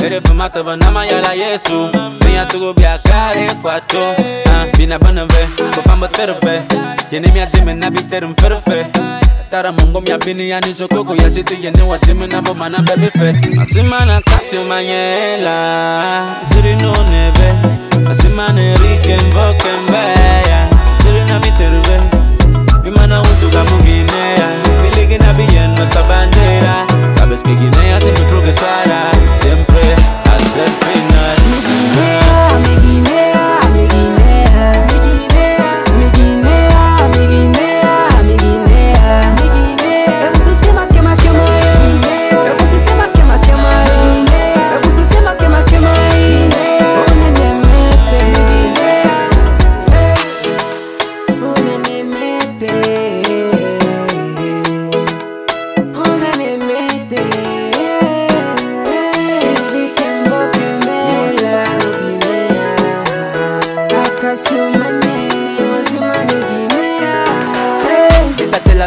Ere Erefuma toba nama yala yesu Minya tugu bia kare kwato Bina ah, bana ve, kofamba terve Yene miya dime na biterum ferfe Tara mungo miya bini ya nizo koko Ya siti yene wa dime na bo mana baby fe Nasima na kasi umanyela Ziri no neve Nasima ne rike mboke mbeya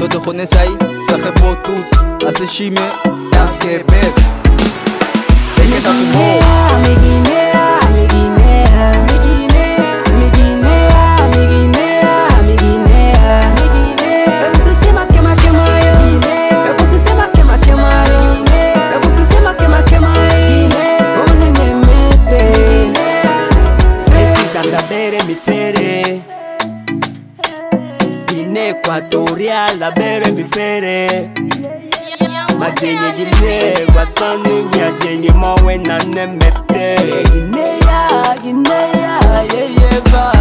تو تو خونه سایی سخه بود تو از شیمه دست که بیر تا تو میگی la bere mi fere Ma jenye di ne Wa tanu ya jenye mawe na ne mepe Gine ya, gine ya, ye ye ba